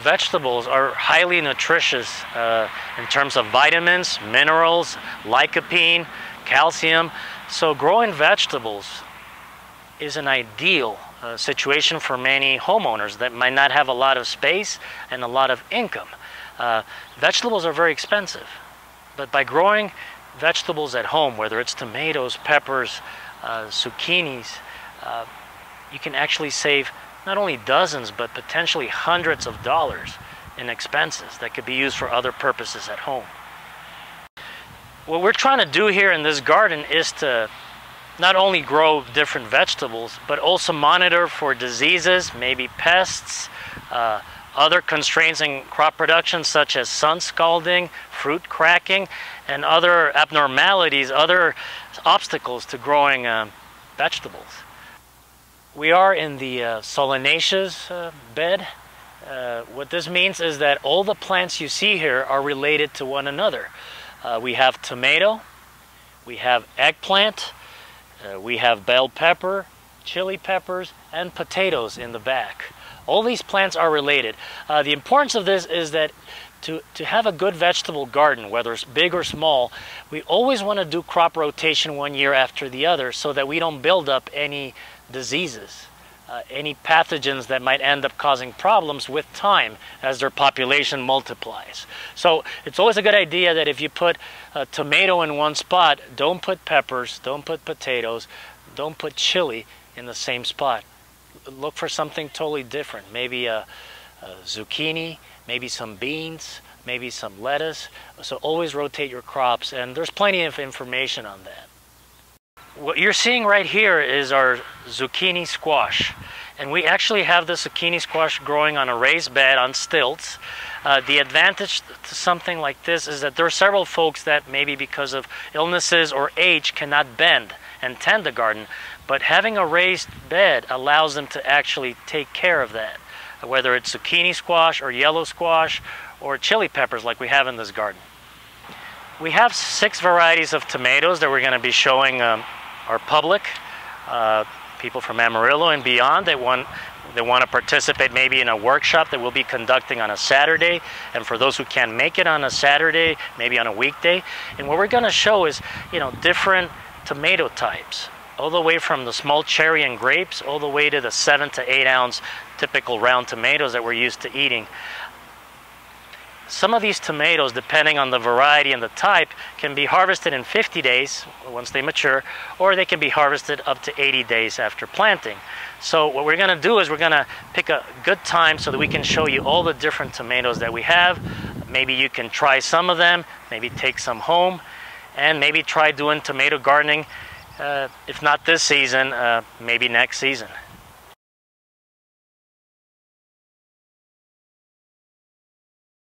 vegetables are highly nutritious uh, in terms of vitamins, minerals, lycopene, calcium. So growing vegetables is an ideal uh, situation for many homeowners that might not have a lot of space and a lot of income. Uh, vegetables are very expensive, but by growing vegetables at home, whether it's tomatoes, peppers, uh, zucchinis, uh, you can actually save not only dozens, but potentially hundreds of dollars in expenses that could be used for other purposes at home. What we're trying to do here in this garden is to not only grow different vegetables, but also monitor for diseases, maybe pests, uh, other constraints in crop production such as sun scalding, fruit cracking, and other abnormalities, other obstacles to growing uh, vegetables. We are in the uh, solanaceous uh, bed. Uh, what this means is that all the plants you see here are related to one another. Uh, we have tomato, we have eggplant, uh, we have bell pepper, chili peppers, and potatoes in the back. All these plants are related. Uh, the importance of this is that to, to have a good vegetable garden, whether it's big or small, we always want to do crop rotation one year after the other so that we don't build up any diseases, uh, any pathogens that might end up causing problems with time as their population multiplies. So it's always a good idea that if you put a tomato in one spot, don't put peppers, don't put potatoes, don't put chili in the same spot. Look for something totally different. Maybe a, a zucchini, maybe some beans, maybe some lettuce. So always rotate your crops and there's plenty of information on that. What you're seeing right here is our zucchini squash. And we actually have the zucchini squash growing on a raised bed on stilts. Uh, the advantage to something like this is that there are several folks that maybe because of illnesses or age cannot bend and tend the garden, but having a raised bed allows them to actually take care of that, whether it's zucchini squash or yellow squash or chili peppers like we have in this garden. We have six varieties of tomatoes that we're going to be showing um, our public, uh, people from Amarillo and beyond that want they want to participate maybe in a workshop that we'll be conducting on a Saturday. And for those who can't make it on a Saturday, maybe on a weekday. And what we're going to show is, you know, different tomato types, all the way from the small cherry and grapes, all the way to the seven to eight ounce typical round tomatoes that we're used to eating. Some of these tomatoes, depending on the variety and the type, can be harvested in 50 days once they mature, or they can be harvested up to 80 days after planting. So what we're going to do is we're going to pick a good time so that we can show you all the different tomatoes that we have. Maybe you can try some of them, maybe take some home, and maybe try doing tomato gardening, if not this season, uh, maybe next season.